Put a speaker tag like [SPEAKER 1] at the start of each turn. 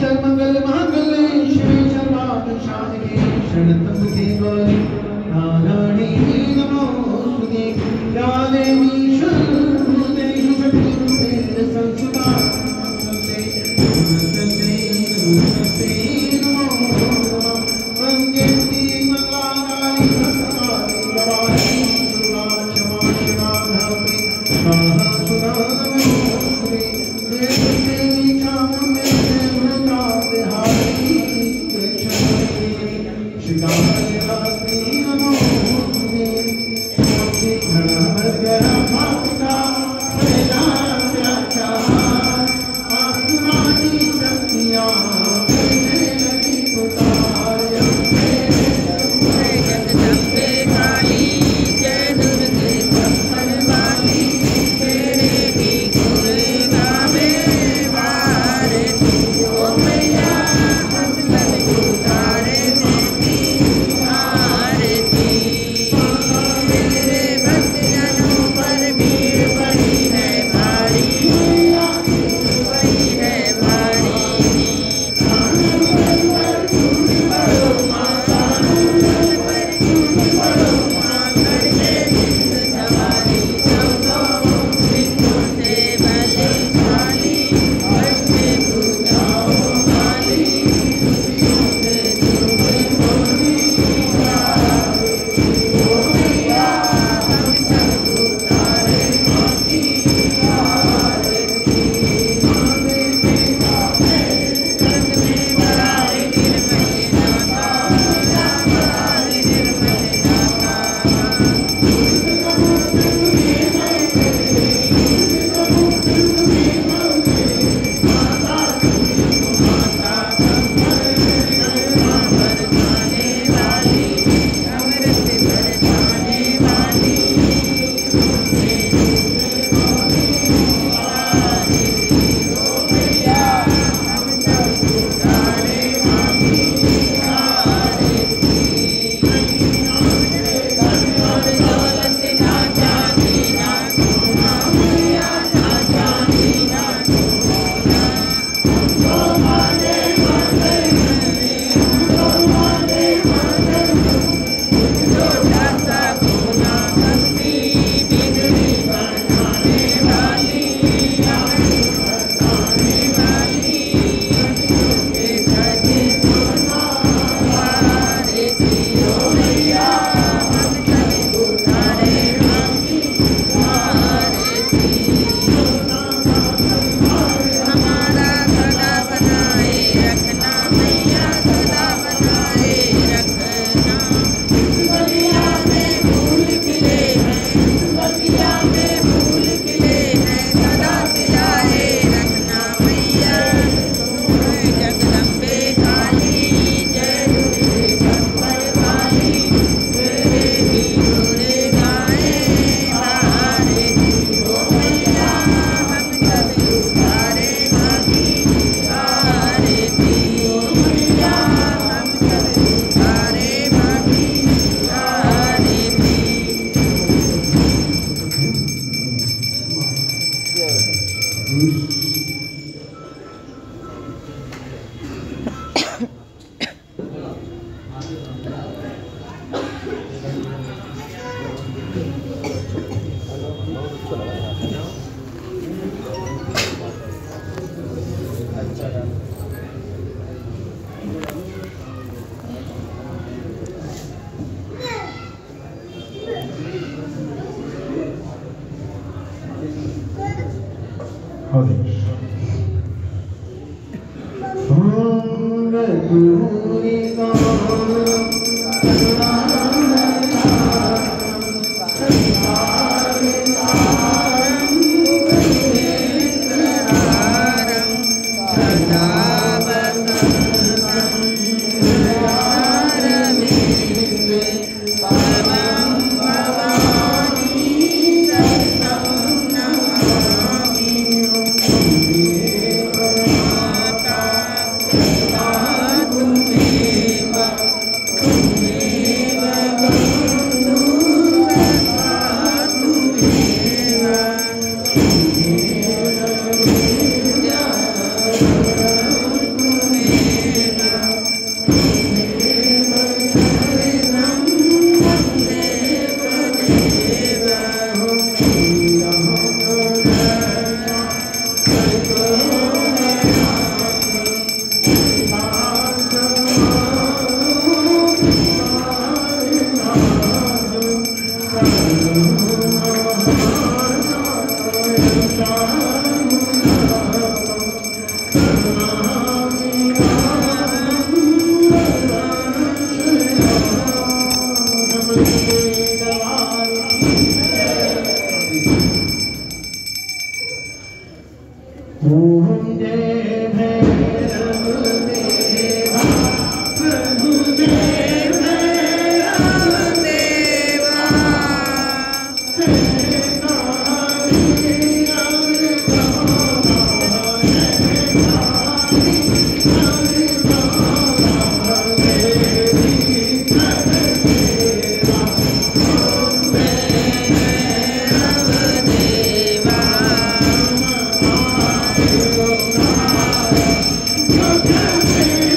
[SPEAKER 1] शर्मगल मंगल श्री शर्मात शांति शरणतम देवाली नारायणी नमो सुने ज्ञानेनी others. Eu quero.